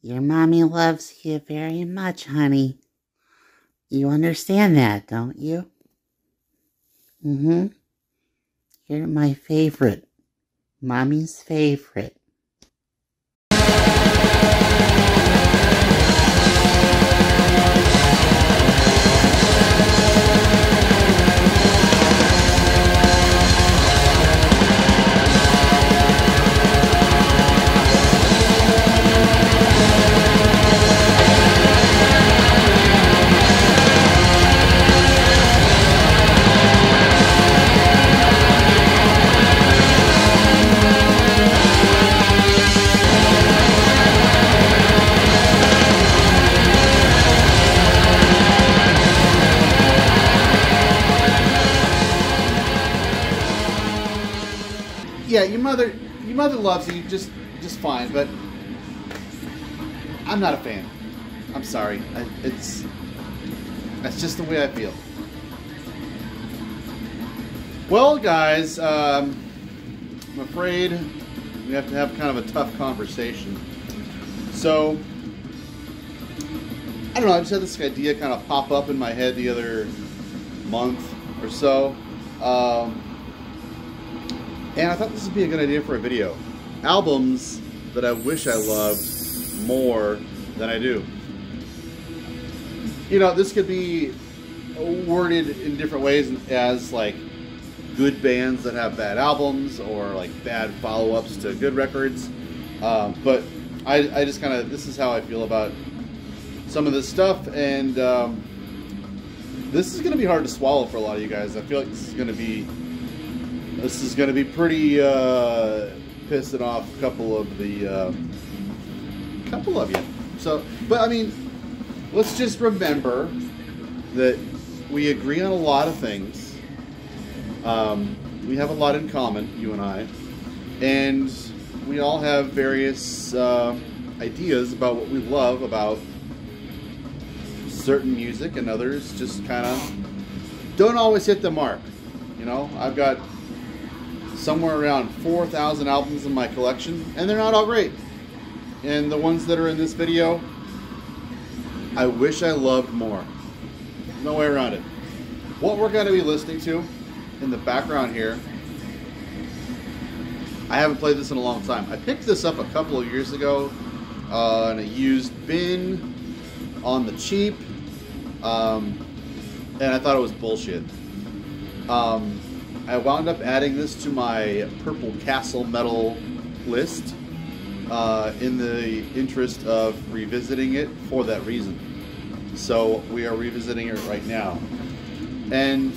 Your mommy loves you very much, honey. You understand that, don't you? Mm-hmm. You're my favorite. Mommy's favorite. Mother, your mother loves you just, just fine. But I'm not a fan. I'm sorry. I, it's, that's just the way I feel. Well, guys, um, I'm afraid we have to have kind of a tough conversation. So, I don't know. I just had this idea kind of pop up in my head the other month or so. Um, and I thought this would be a good idea for a video. Albums that I wish I loved more than I do. You know, this could be worded in different ways as like good bands that have bad albums or like bad follow-ups to good records. Um, but I, I just kind of, this is how I feel about some of this stuff. And um, this is going to be hard to swallow for a lot of you guys. I feel like this is going to be this is going to be pretty uh, pissing off a couple of the uh, couple of you. So, but I mean, let's just remember that we agree on a lot of things. Um, we have a lot in common, you and I, and we all have various uh, ideas about what we love about certain music, and others just kind of don't always hit the mark. You know, I've got somewhere around 4,000 albums in my collection, and they're not all great. And the ones that are in this video, I wish I loved more. No way around it. What we're going to be listening to in the background here, I haven't played this in a long time. I picked this up a couple of years ago uh, in a used bin on the cheap, um, and I thought it was bullshit. Um, I wound up adding this to my Purple Castle metal list uh, in the interest of revisiting it for that reason. So we are revisiting it right now. And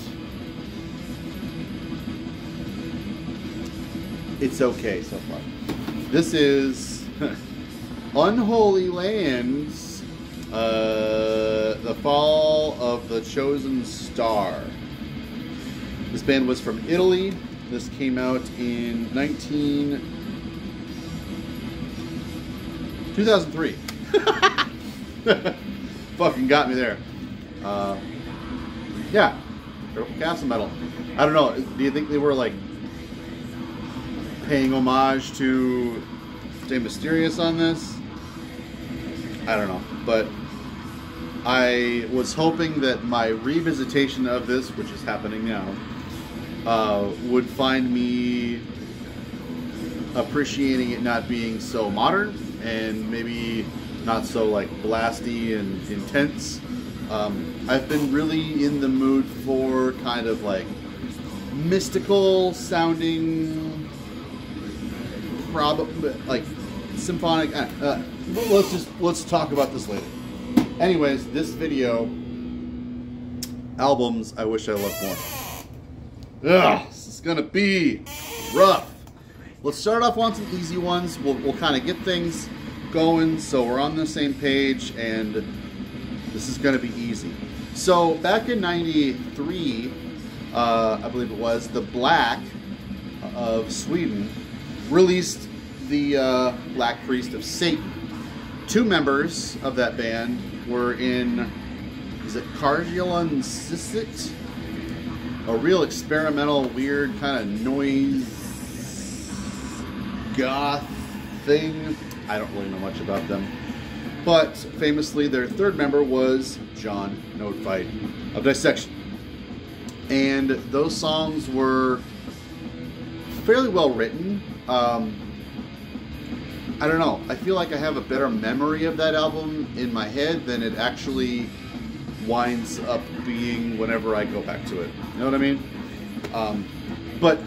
it's okay so far. This is Unholy Lands, uh, The Fall of the Chosen Star. This band was from Italy. This came out in 19... 2003. Fucking got me there. Uh, yeah, Purple Castle Metal. I don't know. Do you think they were like paying homage to Stay Mysterious on this? I don't know, but I was hoping that my revisitation of this, which is happening now, uh, would find me appreciating it not being so modern and maybe not so like blasty and intense. Um, I've been really in the mood for kind of like mystical sounding, probably like symphonic. Uh, uh, let's just let's talk about this later. Anyways, this video albums I wish I loved more. Ugh, this is gonna be rough. Let's start off on some easy ones. We'll, we'll kind of get things going so we're on the same page and this is gonna be easy. So back in 93, uh, I believe it was, The Black of Sweden released the uh, Black Priest of Satan. Two members of that band were in, is it Cargill Cicit? A real experimental, weird kind of noise goth thing. I don't really know much about them. but famously, their third member was Jon Nödtveidt of Dissection. And those songs were fairly well written. Um, I don't know. I feel like I have a better memory of that album in my head than it actually winds up being whenever I go back to it. You know what I mean? Um, but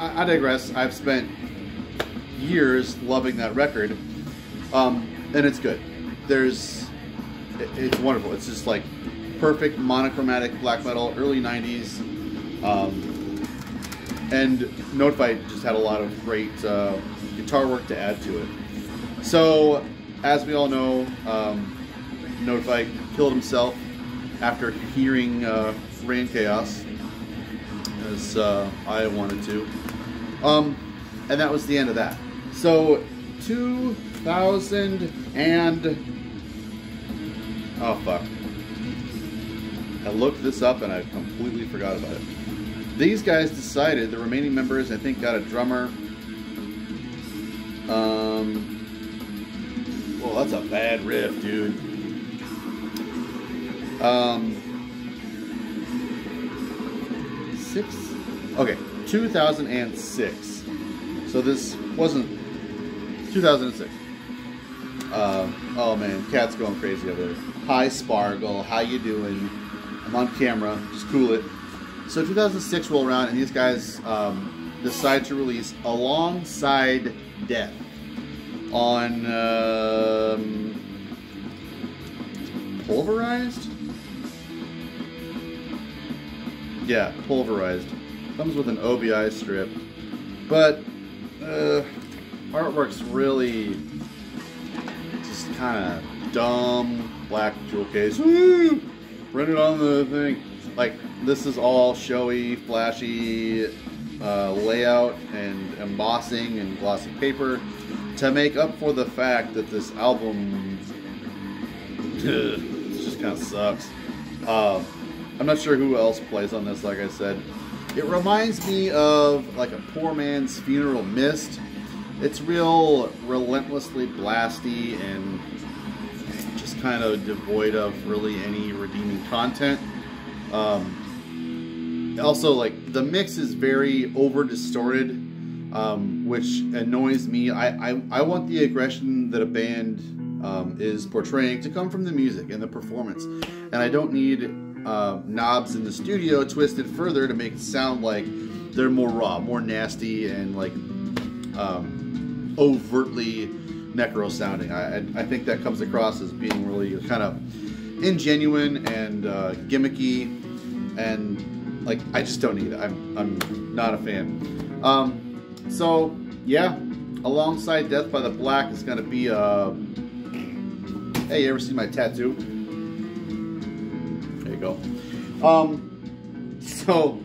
I, I, digress. I've spent years loving that record, um, and it's good. There's, it, it's wonderful. It's just like perfect monochromatic black metal, early '90s, um, and Nödtveidt just had a lot of great uh, guitar work to add to it. So, as we all know, um, Nödtveidt killed himself after hearing uh, Reinkaos, as uh, I wanted to. Um, and that was the end of that. So, 2000 and. Oh, fuck. I looked this up and I completely forgot about it. These guys decided, the remaining members, I think, got a drummer. Um. Well, that's a bad riff, dude. Um, six. Okay, 2006. So this wasn't 2006. Uh, oh man, cat's going crazy over there. Hi Spargle, how you doing? I'm on camera, just cool it. So 2006 roll around, and these guys um, decide to release alongside Death on um, Pulverized. Yeah, pulverized. Comes with an OBI strip. But, uh, artwork's really just kind of dumb. Black jewel case. Woo! It on the thing. Like, this is all showy, flashy uh, layout and embossing and glossy paper to make up for the fact that this album just kind of sucks. Uh, I'm not sure who else plays on this, like I said. It reminds me of like a poor man's funeral mist. It's real relentlessly blasty and just kind of devoid of really any redeeming content. Um, also, like the mix is very over distorted, um, which annoys me. I, I, I want the aggression that a band um, is portraying to come from the music and the performance, and I don't need uh, knobs in the studio twisted further to make it sound like they're more raw, more nasty, and like um, overtly necro sounding. I, I think that comes across as being really kind of ingenuine and uh, gimmicky, and like I just don't need it. I'm I'm not a fan. Um, so yeah, alongside Death by the Black is gonna be. Uh, hey, you ever seen my tattoo? Go. Um, so,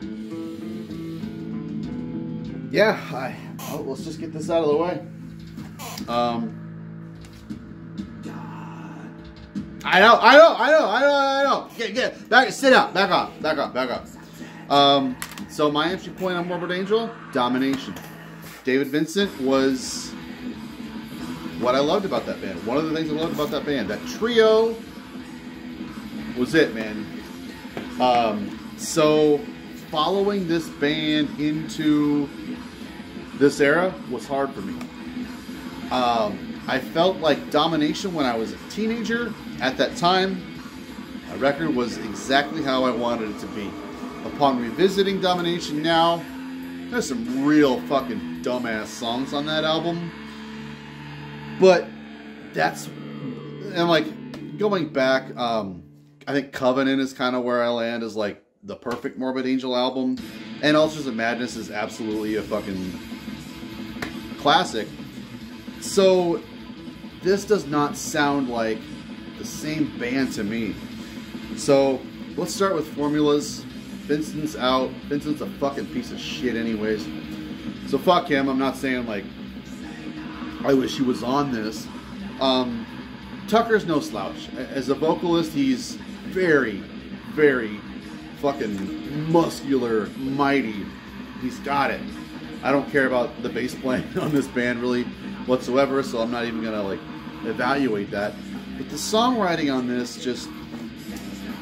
yeah, I, well, let's just get this out of the way. Um, I know, I know, I know, I know, I know. Get, get, back, sit up, back up, back up, back up. Um, so my entry point on Morbid Angel, domination. David Vincent was what I loved about that band. One of the things I loved about that band, that trio was it, man. Um, so following this band into this era was hard for me. Um, I felt like Domination when I was a teenager. At that time, my record was exactly how I wanted it to be. Upon revisiting Domination now, there's some real fucking dumbass songs on that album. But that's and like going back, um, I think Covenant is kind of where I land is like the perfect Morbid Angel album, and Altars of Madness is absolutely a fucking classic. So this does not sound like the same band to me. So let's start with formulas. Vincent's out. Vincent's a fucking piece of shit, anyways. So fuck him. I'm not saying like I wish he was on this. Um, Tucker's no slouch. As a vocalist, he's very, very fucking muscular, mighty. He's got it. I don't care about the bass playing on this band really whatsoever, so I'm not even gonna like evaluate that. But the songwriting on this just,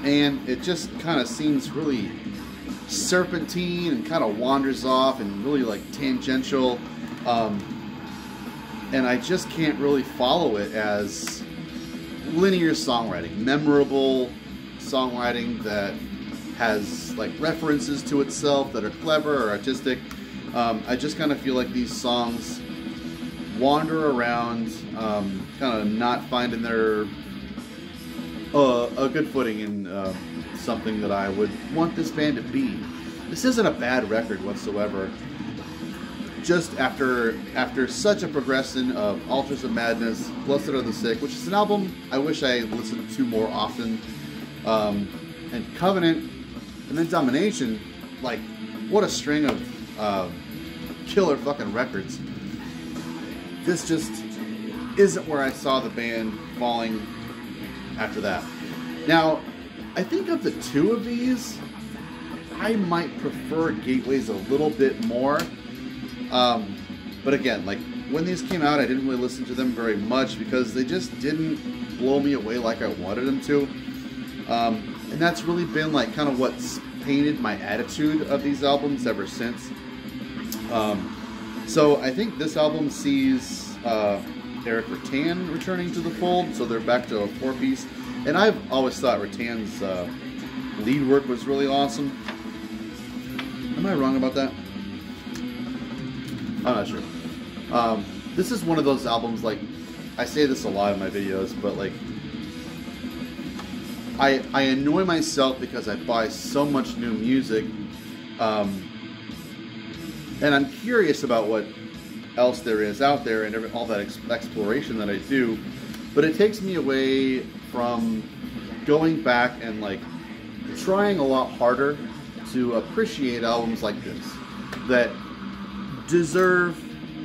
and it just kind of seems really serpentine and kind of wanders off and really like tangential. Um, and I just can't really follow it as linear songwriting, memorable songwriting that has like references to itself that are clever or artistic. Um, I just kind of feel like these songs wander around, um, kind of not finding their uh, a good footing in uh, something that I would want this band to be. This isn't a bad record whatsoever. Just after after such a progression of Altars of Madness, Blessed Are the Sick, which is an album I wish I listened to more often, um, and Covenant, and then Domination, like what a string of uh, killer fucking records. This just isn't where I saw the band falling after that. Now, I think of the two of these, I might prefer Gateways a little bit more. Um, but again, like when these came out, I didn't really listen to them very much because they just didn't blow me away like I wanted them to. Um, and that's really been like kind of what's painted my attitude of these albums ever since. Um, so I think this album sees uh, Erik Rutan returning to the fold, so they're back to a four piece. And I've always thought Rutan's uh, lead work was really awesome. Am I wrong about that? I'm not sure. Um, this is one of those albums, like, I say this a lot in my videos, but like, I, I annoy myself because I buy so much new music, um, and I'm curious about what else there is out there and every, all that ex- exploration that I do, but it takes me away from going back and like trying a lot harder to appreciate albums like this that deserve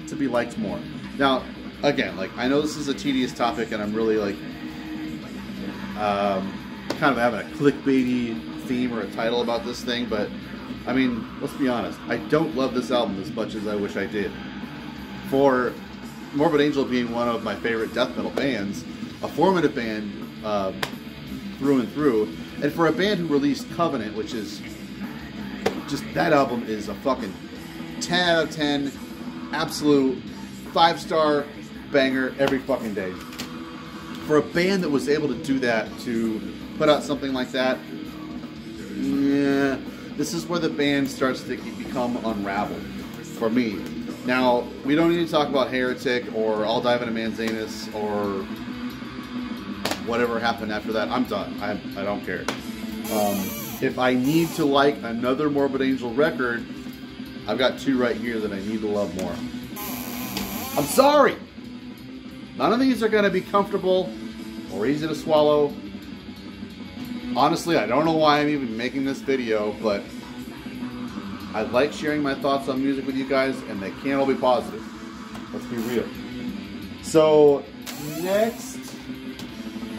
to be liked more. Now, again, like I know this is a tedious topic, and I'm really like um, kind of having a clickbaity theme or a title about this thing, but I mean, let's be honest. I don't love this album as much as I wish I did. For Morbid Angel being one of my favorite death metal bands, a formative band um, through and through, and for a band who released Covenant, which is just that album is a fucking 10 out of 10, absolute five star banger every fucking day. For a band that was able to do that, to put out something like that, yeah, this is where the band starts to become unraveled for me. Now, we don't need to talk about Heretic or Illud Divinum Insanus or whatever happened after that. I'm done. I, I don't care. Um, if I need to like another Morbid Angel record, I've got two right here that I need to love more. I'm sorry! None of these are going to be comfortable or easy to swallow. Honestly, I don't know why I'm even making this video, but I like sharing my thoughts on music with you guys, and they can't all be positive. Let's be real. So, next,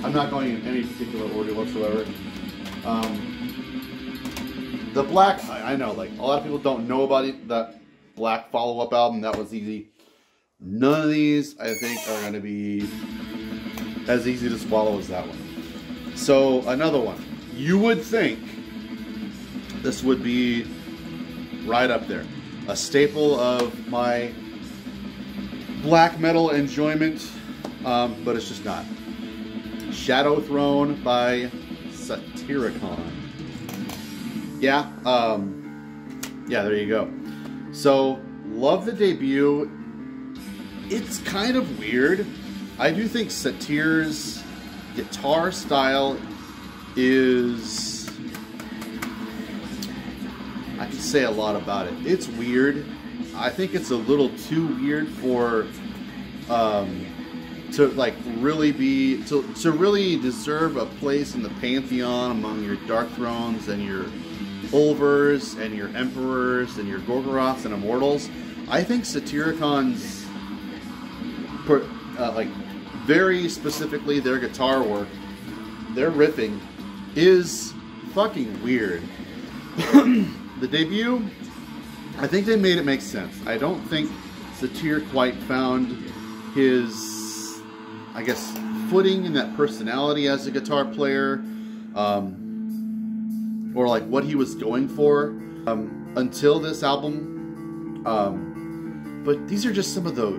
I'm not going in any particular order whatsoever. Um, the Black, I, I know, like, a lot of people don't know about it, that Black follow up album. That was easy. None of these, I think, are going to be as easy to swallow as that one. So, another one. You would think this would be right up there. A staple of my black metal enjoyment, um, but it's just not. Shadow Throne by Satyricon. Yeah, um, yeah, there you go. So, love the debut. It's kind of weird. I do think Satyr's guitar style is I can say a lot about it. It's weird. I think it's a little too weird for um, to like really be to, to really deserve a place in the pantheon among your Dark Thrones and your Ulvers and your Emperors and your Gorgoroths and Immortals. I think Satyricon's per, uh, like very specifically their guitar work, their riffing is fucking weird. the debut, I think they made it make sense. I don't think Satyr quite found his, I guess, footing in that personality as a guitar player, um, or like what he was going for um, until this album. Um, but these are just some of the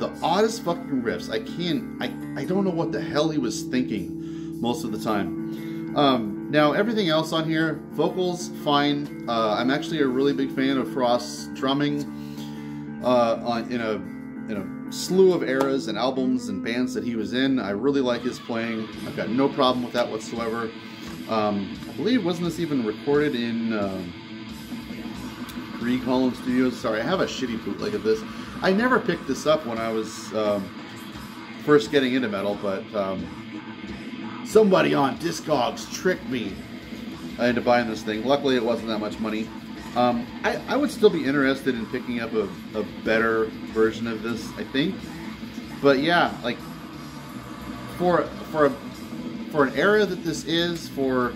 the oddest fucking riffs. I can't. I I don't know what the hell he was thinking most of the time. Um, now everything else on here, vocals fine. Uh, I'm actually a really big fan of Frost's drumming uh, on in a in a slew of eras and albums and bands that he was in. I really like his playing. I've got no problem with that whatsoever. Um, I believe wasn't this even recorded in um, Grieghallen Studios? Sorry, I have a shitty bootleg of this. I never picked this up when I was um, first getting into metal, but um, somebody on Discogs tricked me into buying this thing. Luckily, it wasn't that much money. Um, I, I, would still be interested in picking up a, a, better version of this, I think. But yeah, like for for a, for an era that this is, for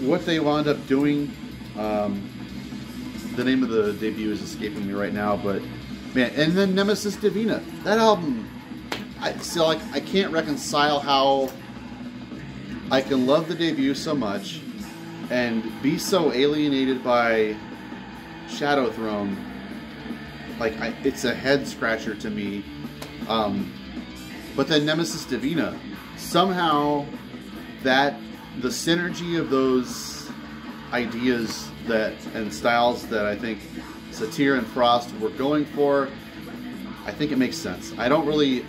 what they wound up doing, um, the name of the debut is escaping me right now, but man, and then Nemesis Divina, that album, I still like I can't reconcile how I can love the debut so much and be so alienated by Shadow Throne. Like I, it's a head scratcher to me. Um, but then Nemesis Divina, somehow that the synergy of those ideas that and styles that I think Satyr and Frost were going for, I think it makes sense. I don't really.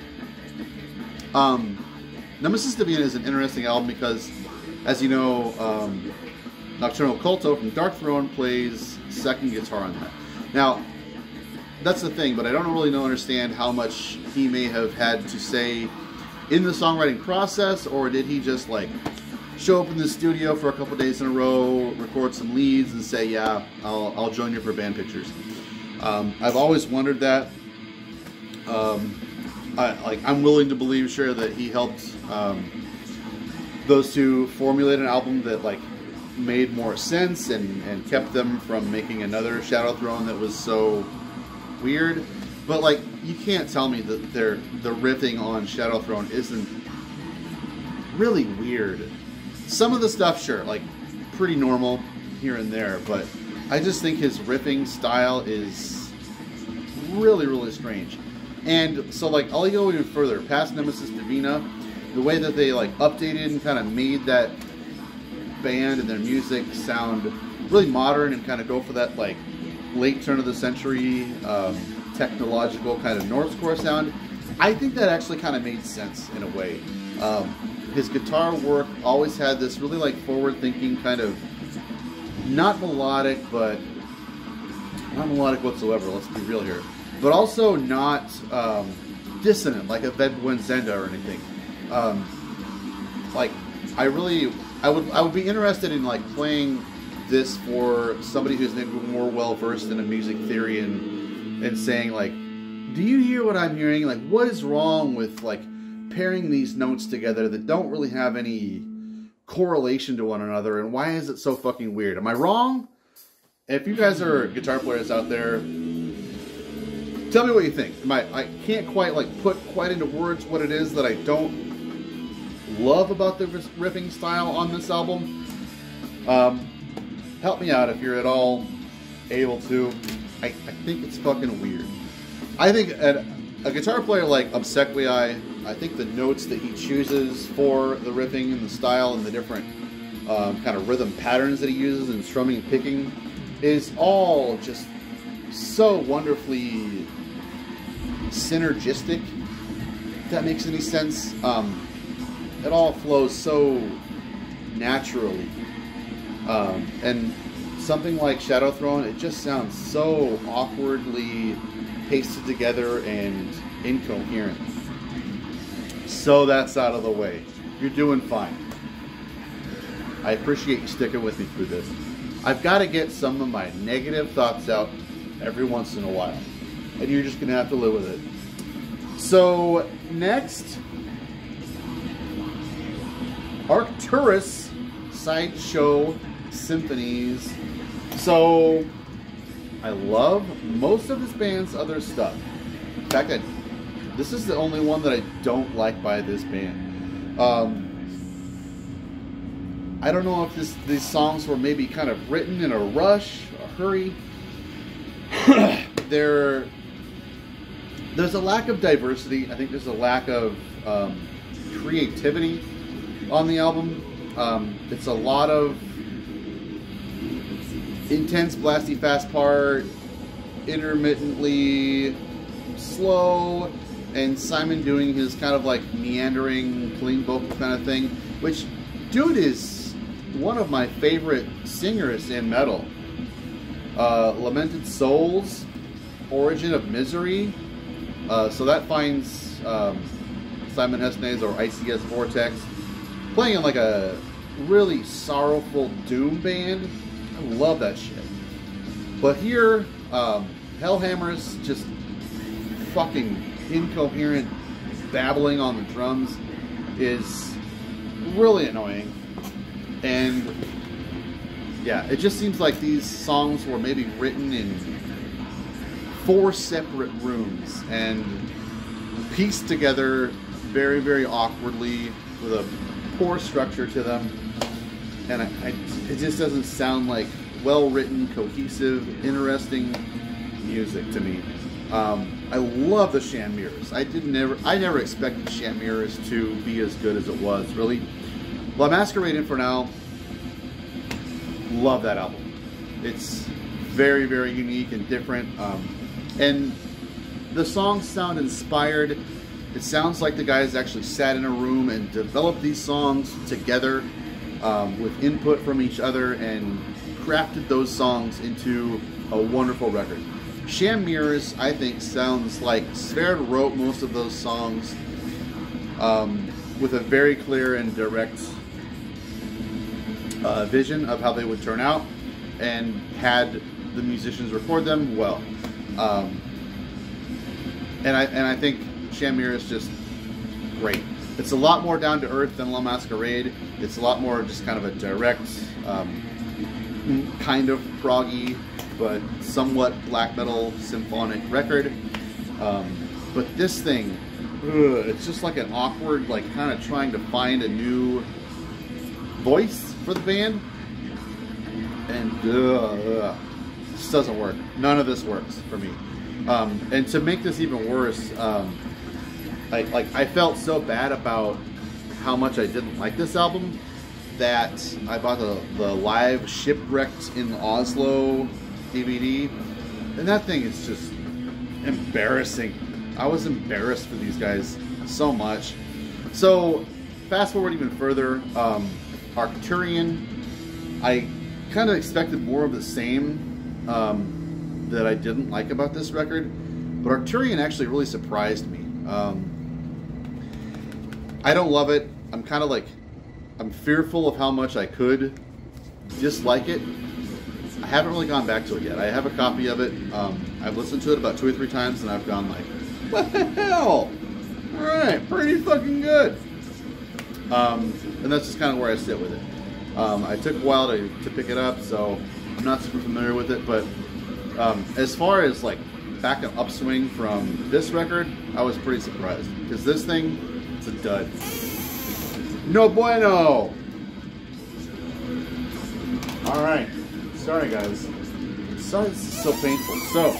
Um, Nemesis Divina is an interesting album because, as you know, um, Nocturnal Culto from Darkthrone plays second guitar on that. Now, that's the thing, but I don't really know understand how much he may have had to say in the songwriting process, or did he just like show up in the studio for a couple days in a row, record some leads, and say, "Yeah, I'll, I'll join you for band pictures." Um, I've always wondered that. Um, I, like, I'm willing to believe, sure, that he helped um, those two formulate an album that like made more sense and, and kept them from making another Shadow Throne that was so weird. But like you can't tell me that they're the riffing on Shadow Throne isn't really weird. Some of the stuff, sure, like pretty normal here and there, but I just think his ripping style is really, really strange. And so like I'll go even further, past Nemesis Divina, the way that they like updated and kind of made that band and their music sound really modern and kind of go for that like late turn of the century um, technological kind of Northcore sound. I think that actually kind of made sense in a way. Um, his guitar work always had this really like forward thinking kind of not melodic, but not melodic whatsoever. Let's be real here, but also not um, dissonant like a Ved Buens Ende or anything. Um, like I really I would I would be interested in like playing this for somebody who's maybe more well versed in a music theory and and saying like, do you hear what I'm hearing? Like, what is wrong with like pairing these notes together that don't really have any correlation to one another, and why is it so fucking weird? Am I wrong? If you guys are guitar players out there, tell me what you think. I, I can't quite like put quite into words what it is that I don't love about the riffing style on this album. Um, help me out if you're at all able to. I, I think it's fucking weird. I think a, a guitar player like Obsequiae, I think the notes that he chooses for the riffing and the style and the different um, kind of rhythm patterns that he uses in strumming and picking is all just so wonderfully synergistic. If that makes any sense. Um, it all flows so naturally. Um, and something like Shadow Throne, it just sounds so awkwardly pasted together and incoherent. So that's out of the way. You're doing fine. I appreciate you sticking with me through this. I've got to get some of my negative thoughts out every once in a while. And you're just going to have to live with it. So, next, Arcturus Sideshow Symphonies. So, I love most of this band's other stuff. In fact, I, this is the only one that I don't like by this band. Um, I don't know if this, these songs were maybe kind of written in a rush, a hurry. there, there's a lack of diversity. I think there's a lack of um, creativity on the album. Um, it's a lot of intense, blasty, fast part, intermittently slow, and Simon doing his kind of like meandering, clean vocal kind of thing, which, dude, is one of my favorite singers in metal. Uh, Lamented Souls, Origin of Misery. Uh, so that finds um, Simen Hestnæs or ICS Vortex playing in like a really sorrowful doom band. Love that shit. But here, um, Hellhammer's just fucking incoherent babbling on the drums is really annoying. And yeah, it just seems like these songs were maybe written in four separate rooms and pieced together very, very awkwardly with a poor structure to them. And I, I, it just doesn't sound like well written, cohesive, interesting music to me. Um, I love the Sham Mirrors. I did never, I never expected Sham Mirrors to be as good as it was. Really, La Masquerade Infernal. Love that album. It's very, very unique and different. Um, and the songs sound inspired. It sounds like the guys actually sat in a room and developed these songs together um, with input from each other and crafted those songs into a wonderful record. Sham Mirrors, I think, sounds like Sverd wrote most of those songs um, with a very clear and direct uh, vision of how they would turn out and had the musicians record them well. Um, and I and I think Sham Mirrors is just great. It's a lot more down to earth than La Masquerade. It's a lot more just kind of a direct, um, kind of proggy, but somewhat black metal symphonic record. Um, but this thing, ugh, it's just like an awkward, like kind of trying to find a new voice for the band. And ugh, ugh, this doesn't work. None of this works for me. Um, and to make this even worse, um, like like I felt so bad about how much I didn't like this album that I bought the, the live shipwrecked in Oslo DVD, and that thing is just embarrassing. I was embarrassed for these guys so much. So fast forward even further, um, Arcturian, I kind of expected more of the same um, that I didn't like about this record, but Arcturian actually really surprised me. Um, I don't love it. I'm kind of like, I'm fearful of how much I could dislike it. I haven't really gone back to it yet. I have a copy of it. Um, I've listened to it about two or three times, and I've gone like, what the hell? All right, pretty fucking good. Um, and that's just kind of where I sit with it. Um, I took a while to, to pick it up, so I'm not super familiar with it. But um, as far as like back and upswing from this record, I was pretty surprised because this thing, it's a dud. No bueno. All right, sorry guys. Sorry, this is so painful. So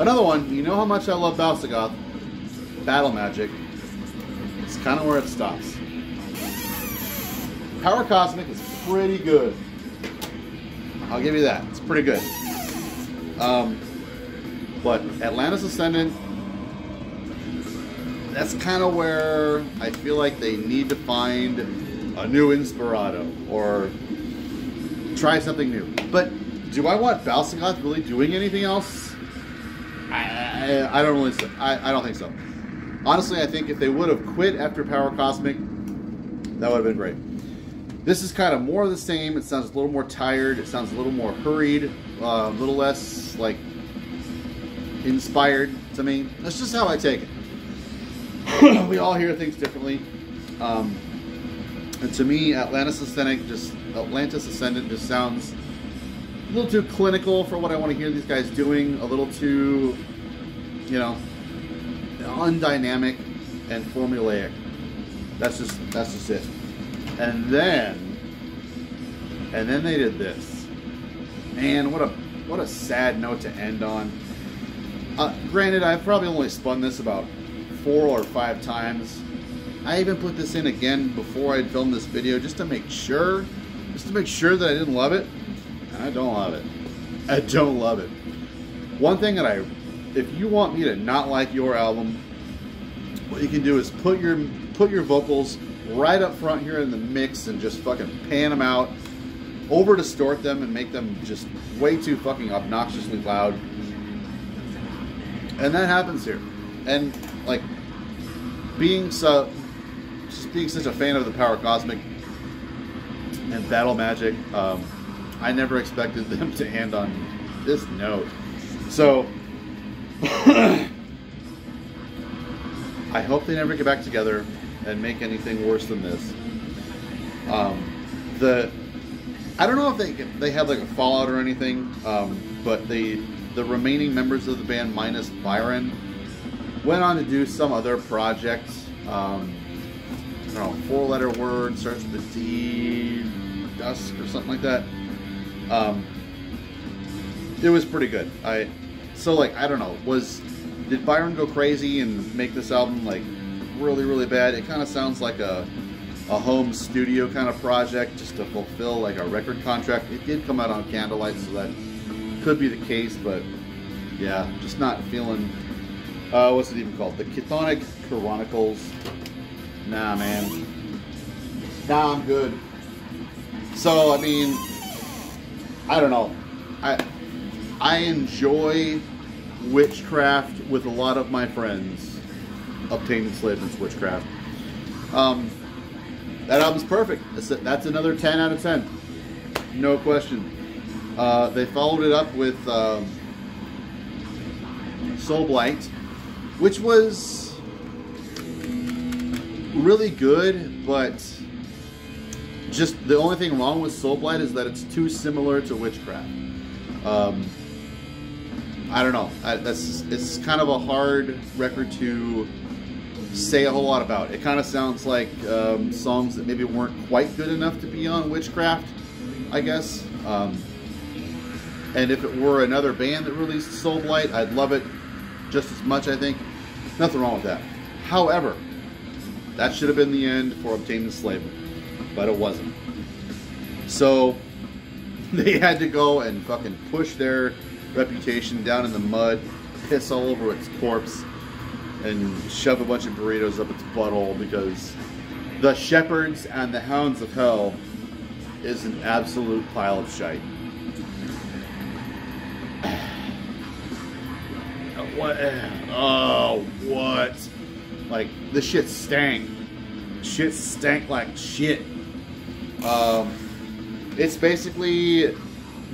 another one. You know how much I love Bal-Sagoth. Battle Magic. It's kind of where it stops. Power Cosmic is pretty good. I'll give you that. It's pretty good. Um, but Atlantis Ascendant, that's kind of where I feel like they need to find a new Inspirato or try something new. But do I want Bal-Sagoth really doing anything else? I, I, I don't really. I, I don't think so. Honestly, I think if they would have quit after Power Cosmic, that would have been great. This is kind of more of the same. It sounds a little more tired. It sounds a little more hurried, uh, a little less like inspired to me. That's just how I take it. we all hear things differently. Um, and to me, Atlantis Ascendant just Atlantis Ascendant just sounds a little too clinical for what I want to hear these guys doing. A little too, you know, undynamic and formulaic. That's just that's just it. And then and then they did this. Man, what a what a sad note to end on. Uh, granted, I've probably only spun this about four or five times. I even put this in again before I filmed this video just to make sure, just to make sure that I didn't love it. And I don't love it. I don't love it. One thing that I, if you want me to not like your album, what you can do is put your put your vocals right up front here in the mix and just fucking pan them out, over distort them and make them just way too fucking obnoxiously loud. And that happens here. And like being so just being such a fan of the Power Cosmic and Battle Magic, um, I never expected them to end on this note. So I hope they never get back together and make anything worse than this. Um, the I don't know if they they had like a fallout or anything, um, but the the remaining members of the band minus Byron went on to do some other project. Um, I don't know, four letter word starts with a D, dusk or something like that. Um, it was pretty good. I so like I don't know was did Byron go crazy and make this album like really really bad? It kind of sounds like a a home studio kind of project just to fulfill like a record contract. It did come out on Candlelight, so that could be the case, but yeah, just not feeling. Uh, what's it even called? The Chthonic Chronicles. Nah, man. Nah, I'm good. So I mean, I don't know. I I enjoy witchcraft with a lot of my friends. Obtained, enslaved, and witchcraft. Um, that album's perfect. That's, that's another 10 out of 10. No question. Uh, they followed it up with um, Soul Blight, which was really good, but just the only thing wrong with Soul Blight is that it's too similar to Witchcraft. Um, I don't know. I, that's it's kind of a hard record to say a whole lot about. It kind of sounds like um, songs that maybe weren't quite good enough to be on Witchcraft, I guess. Um, and if it were another band that released Soul Blight, I'd love it just as much, I think. Nothing wrong with that. However, that should have been the end for Obtained Enslavement, but it wasn't. So they had to go and fucking push their reputation down in the mud, piss all over its corpse, and shove a bunch of burritos up its butthole because the shepherds and the hounds of hell is an absolute pile of shite. What? Oh, what? Like this shit stank. Shit stank like shit. Um, it's basically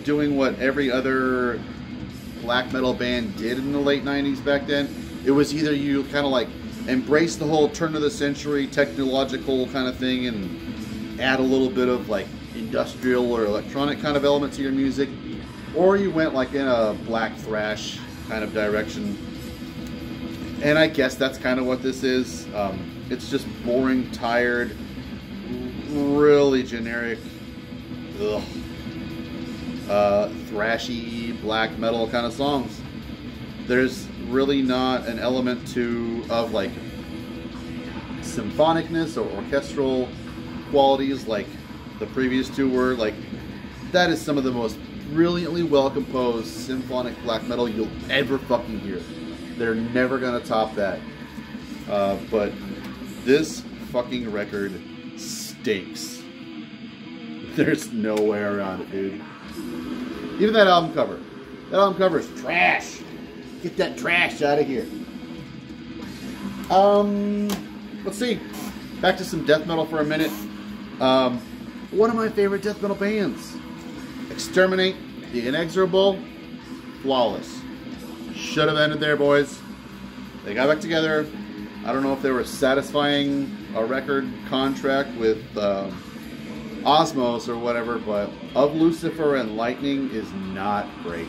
doing what every other black metal band did in the late '90s back then it was either you kind of like embrace the whole turn of the century technological kind of thing and add a little bit of like industrial or electronic kind of element to your music, or you went like in a black thrash kind of direction. And I guess that's kind of what this is. Um, it's just boring, tired, really generic, ugh, uh, thrashy black metal kind of songs. There's really not an element to of like symphonicness or orchestral qualities like the previous two were. Like that is some of the most brilliantly well composed symphonic black metal you'll ever fucking hear. They're never gonna top that. Uh, but this fucking record stinks. There's no way around it, dude. Even that album cover. That album cover is trash. Get that trash out of here. Um, let's see. Back to some death metal for a minute. Um, one of my favorite death metal bands. Exterminate, The Inexorable, Flawless. Should have ended there, boys. They got back together. I don't know if they were satisfying a record contract with uh, Osmose or whatever, but Of Lucifer and Lightning is not great.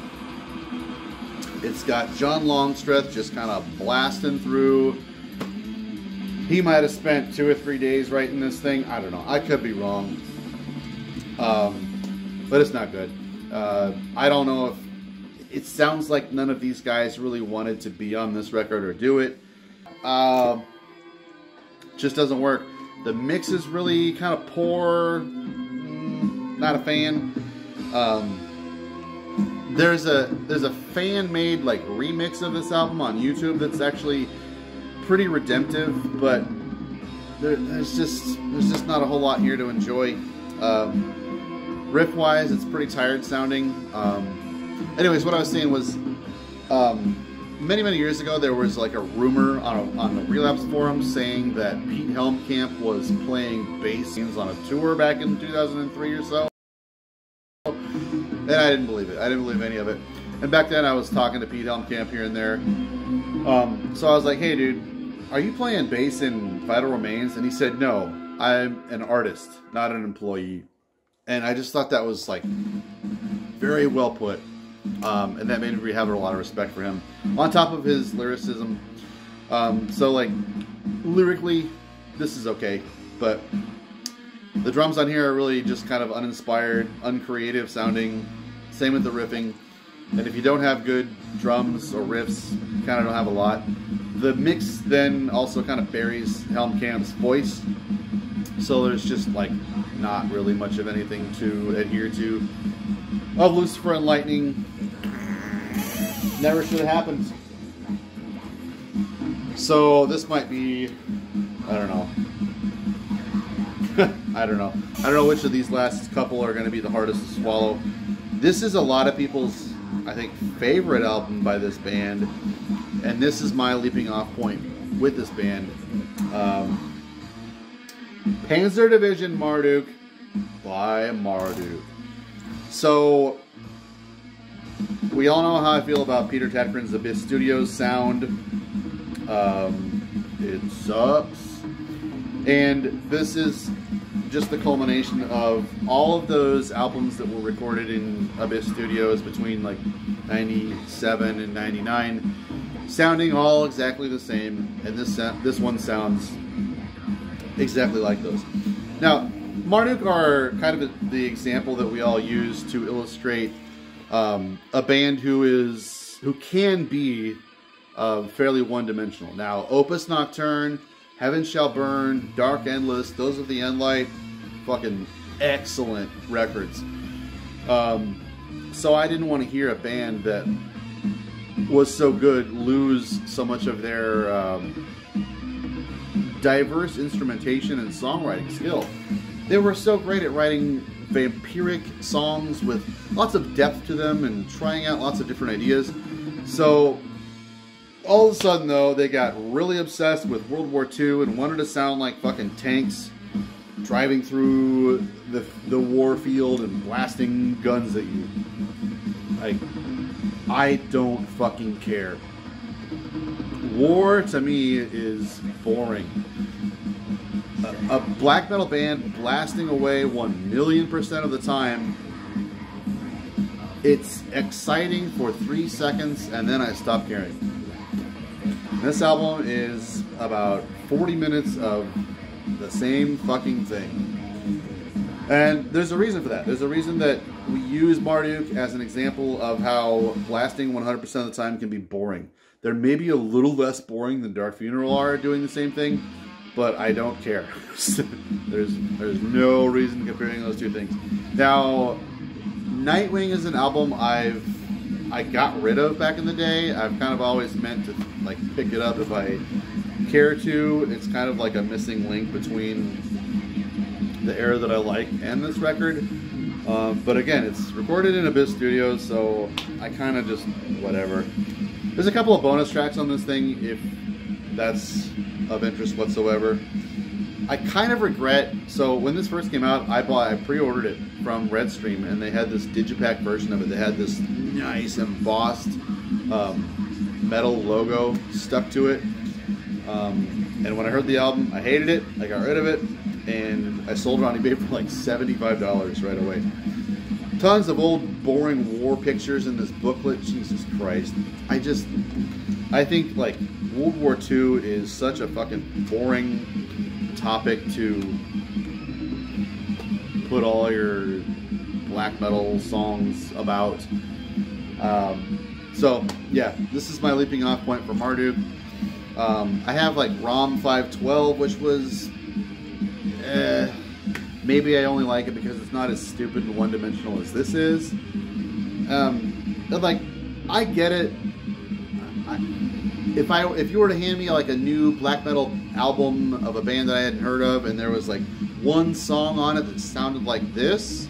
It's got John Longstreth just kind of blasting through he might have spent two or three days writing this thing. I don't know. I could be wrong. Um, but it's not good. Uh, I don't know if it sounds like none of these guys really wanted to be on this record or do it. Uh, just doesn't work. The mix is really kind of poor. Mm, not a fan. Um, there's a there's a fan made like remix of this album on YouTube that's actually pretty redemptive, but there, there's just there's just not a whole lot here to enjoy. Um, riff wise, it's pretty tired sounding. Um, anyways, what I was saying was, um, many many years ago there was like a rumor on a, on the Relapse forum saying that Pete Helmkamp was playing bass on a tour back in 2003 or so. And I didn't believe it. I didn't believe any of it. And back then I was talking to Pete Helmkamp here and there. Um, so I was like, hey dude, are you playing bass in Vital Remains? And he said, no, I'm an artist, not an employee. And I just thought that was like very well put. Um, and that made me have a lot of respect for him. On top of his lyricism. Um, so like lyrically, this is okay. But the drums on here are really just kind of uninspired, uncreative sounding. Same with the riffing. And if you don't have good drums or riffs, you kind of don't have a lot. The mix then also kind of buries Helmkamp's voice. So there's just like not really much of anything to adhere to. Of Lucifer and Lightning, never should have happened. So this might be, I don't know. I don't know. I don't know which of these last couple are going to be the hardest to swallow. This is a lot of people's, I think, favorite album by this band, and this is my leaping off point with this band. Um, Panzer Division Marduk by Marduk. So, we all know how I feel about Peter Tägtgren's Abyss Studios sound. Um, it sucks. And this is just the culmination of all of those albums that were recorded in Abyss Studios between like 97 and 99, sounding all exactly the same. And this this one sounds exactly like those. Now, Marduk are kind of the example that we all use to illustrate um, a band who is who can be uh, fairly one-dimensional. Now, Opus Nocturne, Heaven Shall Burn, Dark Endless, those are the Unlight, fucking excellent records. Um, so I didn't want to hear a band that was so good lose so much of their um, diverse instrumentation and songwriting skill. They were so great at writing vampiric songs with lots of depth to them and trying out lots of different ideas. So all of a sudden, though, they got really obsessed with World War II and wanted to sound like fucking tanks driving through the, the war field and blasting guns at you. Like, I don't fucking care. War to me is boring. A, a black metal band blasting away one million percent of the time. It's exciting for three seconds and then I stop caring. This album is about 40 minutes of the same fucking thing. And there's a reason for that. There's a reason that we use Marduk as an example of how blasting 100% of the time can be boring. They're maybe a little less boring than Dark Funeral are doing the same thing, but I don't care. there's there's no reason comparing those two things. Now, Nightwing is an album I've I got rid of back in the day. I've kind of always meant to like pick it up if I care to. It's kind of like a missing link between the era that I like and this record. Um, but again, it's recorded in Abyss Studios, so I kind of just whatever. There's a couple of bonus tracks on this thing if that's of interest whatsoever. I kind of regret. So when this first came out, I bought, I pre-ordered it from Red Stream, and they had this digipack version of it. They had this nice embossed um, metal logo stuck to it. Um, and when I heard the album, I hated it. I got rid of it, and I sold it on eBay for like seventy-five dollars right away. Tons of old, boring war pictures in this booklet. Jesus Christ! I just, I think like World War II is such a fucking boring topic to put all your black metal songs about. Um, so yeah, this is my leaping off point for Marduk. Um, I have like Rom 5:12, which was eh, maybe I only like it because it's not as stupid and one dimensional as this is. Um, like I get it. I, if I if you were to hand me like a new black metal album of a band that I hadn't heard of, and there was like one song on it that sounded like this,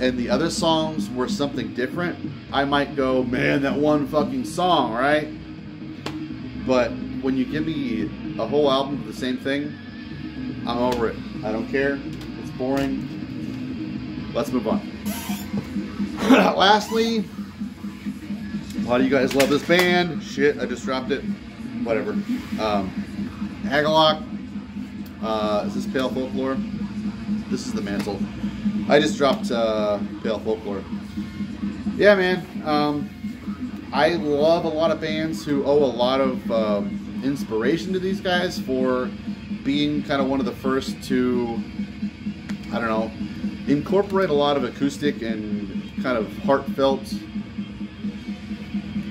and the other songs were something different, I might go, man, that one fucking song, right? But when you give me a whole album of the same thing, I'm over it. I don't care. Boring. Let's move on. Lastly, why do you guys love this band? Shit, I just dropped it. Whatever. Um, Agalloch. Uh, is this Pale Folklore? This is the mantle. I just dropped uh, Pale Folklore. Yeah, man. Um, I love a lot of bands who owe a lot of um, inspiration to these guys for being kind of one of the first to, I don't know, incorporate a lot of acoustic and kind of heartfelt,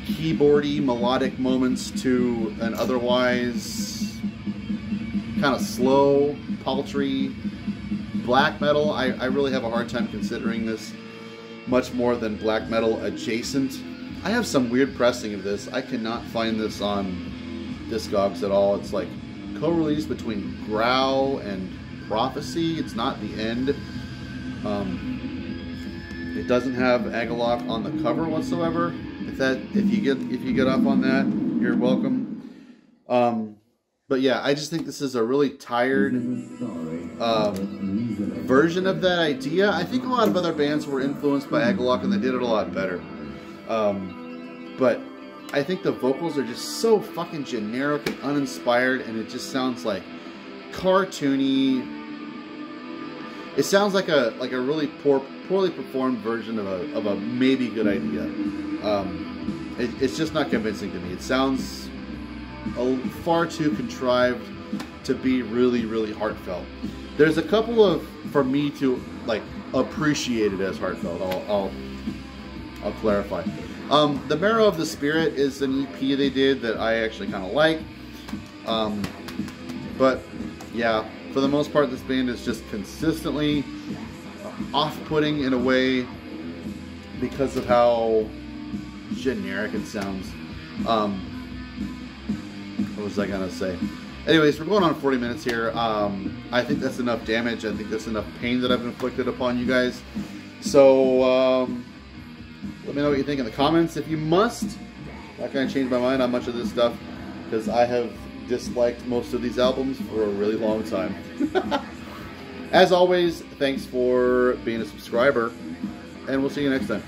keyboardy, melodic moments to an otherwise kind of slow, paltry black metal. I, I really have a hard time considering this much more than black metal adjacent. I have some weird pressing of this. I cannot find this on Discogs at all. It's like co-release between Growl and Prophecy. It's not the end. Um, it doesn't have Agalloch on the cover whatsoever. If that, if you get, if you get up on that, you're welcome. Um, but yeah, I just think this is a really tired um, version of that idea. I think a lot of other bands were influenced by Agalloch and they did it a lot better. Um, but I think the vocals are just so fucking generic and uninspired, and it just sounds like cartoony. It sounds like a like a really poor, poorly performed version of a of a maybe good idea. Um, it, it's just not convincing to me. It sounds a, far too contrived to be really really heartfelt. There's a couple of for me to like appreciate it as heartfelt. I'll I'll, I'll clarify. Um, the Marrow of the Spirit is an EP they did that I actually kind of like. Um, but yeah, for the most part, this band is just consistently off-putting in a way because of how generic it sounds. Um, what was I gonna say? Anyways, we're going on 40 minutes here. Um, I think that's enough damage. I think that's enough pain that I've inflicted upon you guys. So, um, let me know what you think in the comments. If you must, I going to change my mind on much of this stuff because I have disliked most of these albums for a really long time. As always, thanks for being a subscriber, and we'll see you next time.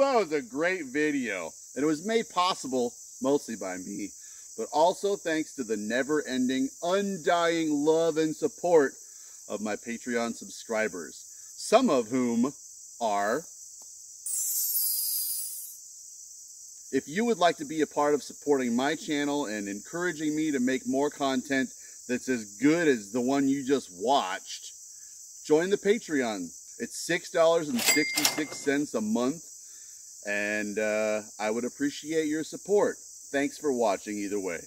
That was a great video, and it was made possible mostly by me, but also thanks to the never-ending, undying love and support of my Patreon subscribers, some of whom are If you would like to be a part of supporting my channel and encouraging me to make more content that's as good as the one you just watched, join the Patreon. It's $6.66 a month, and uh, I would appreciate your support. Thanks for watching either way.